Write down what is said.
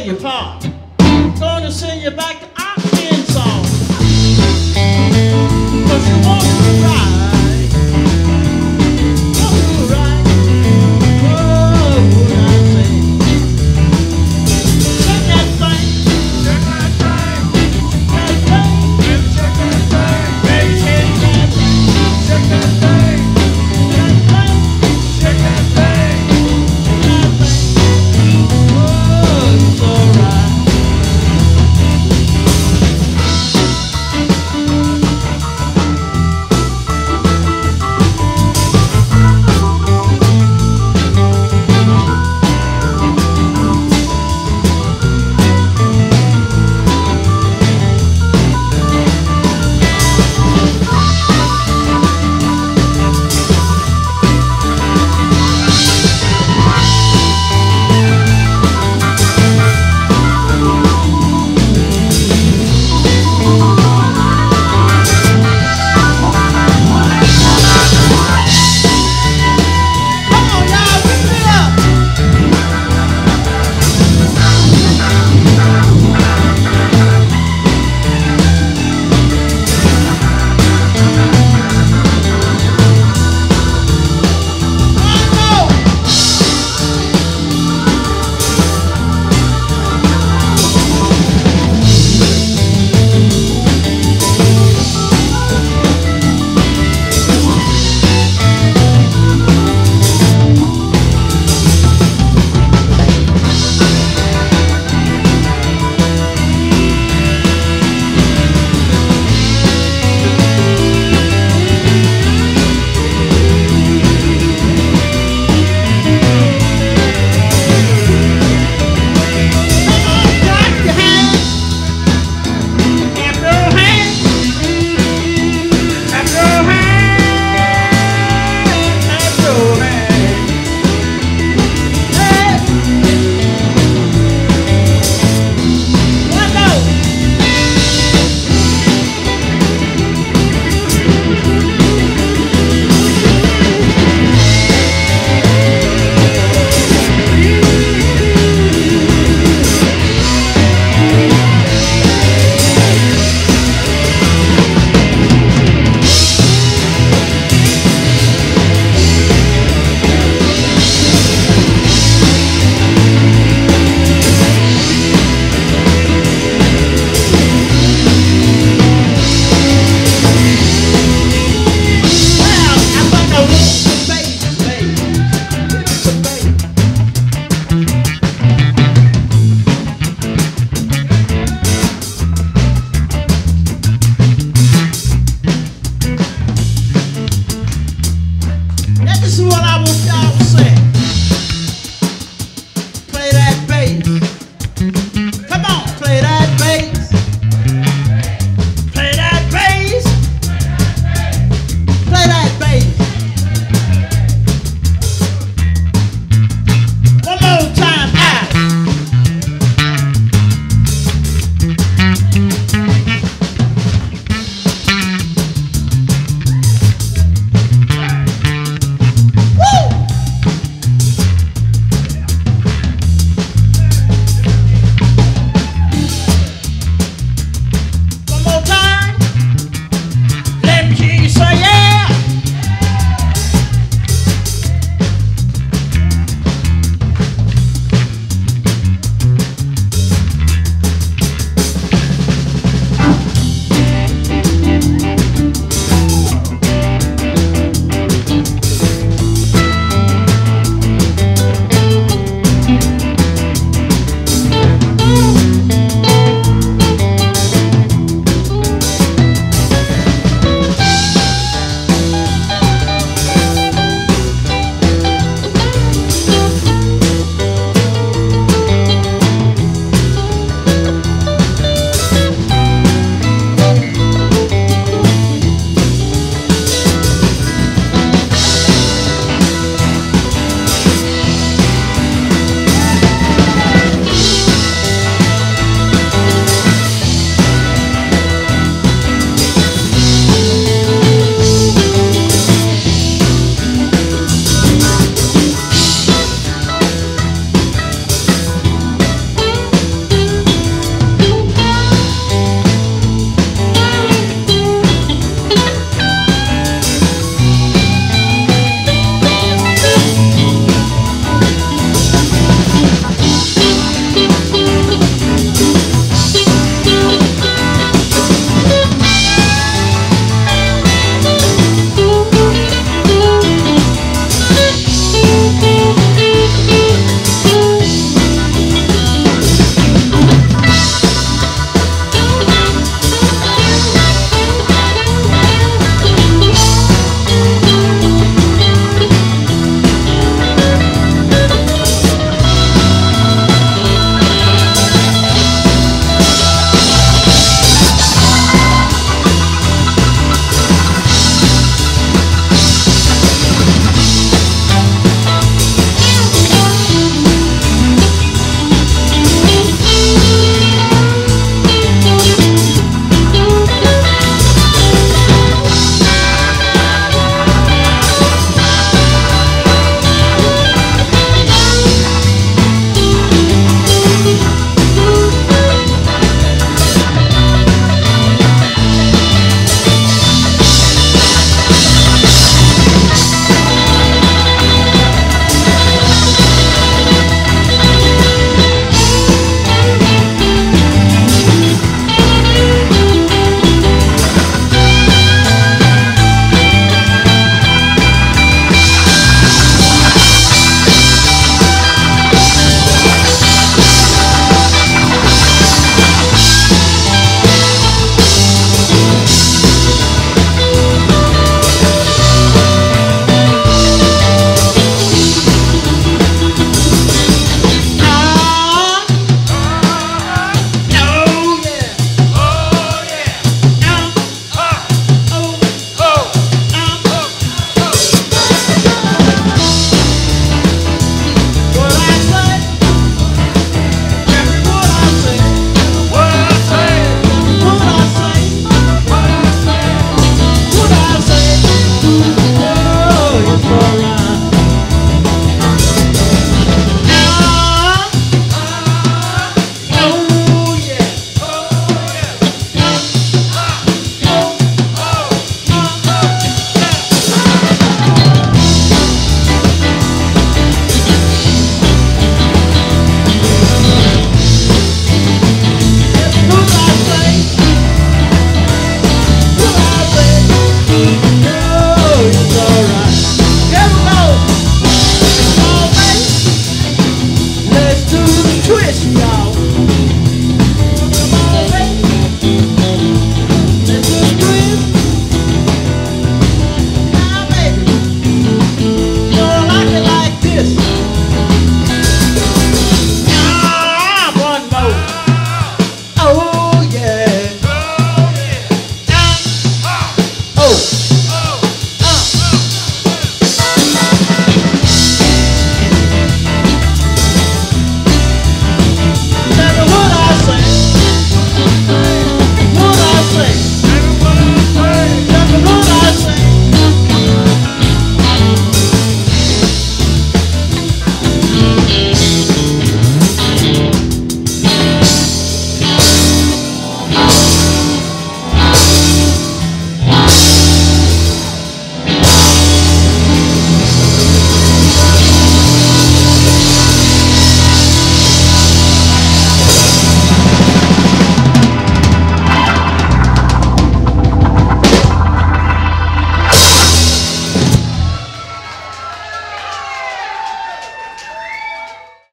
play your part. I'm gonna send you back to Octane song. Cause you want